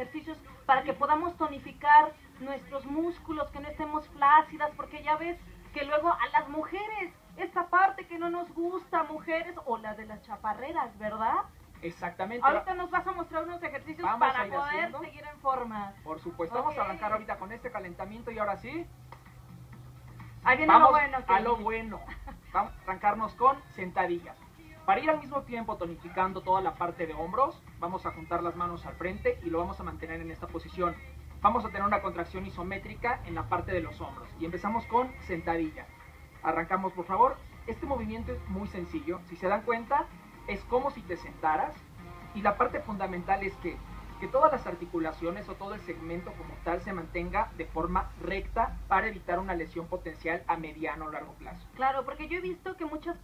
ejercicios para que podamos tonificar nuestros músculos, que no estemos flácidas, porque ya ves que luego a las mujeres, esta parte que no nos gusta, mujeres, o la de las chaparreras, ¿verdad? Exactamente. Ahorita nos vas a mostrar unos ejercicios Vamos para poder haciendo. seguir en forma. Por supuesto, vamos a arrancar ahorita con este calentamiento y ahora sí, Ahí viene vamos lo bueno. a lo bueno. Vamos a arrancarnos con sentadillas. Para ir al mismo tiempo tonificando toda la parte de hombros, vamos a juntar las manos al frente y lo vamos a mantener en esta posición. Vamos a tener una contracción isométrica en la parte de los hombros. Y empezamos con sentadilla. Arrancamos, por favor. Este movimiento es muy sencillo. Si se dan cuenta, es como si te sentaras. Y la parte fundamental es que, que todas las articulaciones o todo el segmento como tal se mantenga de forma recta para evitar una lesión potencial a mediano o largo plazo. Claro, porque yo he visto que muchas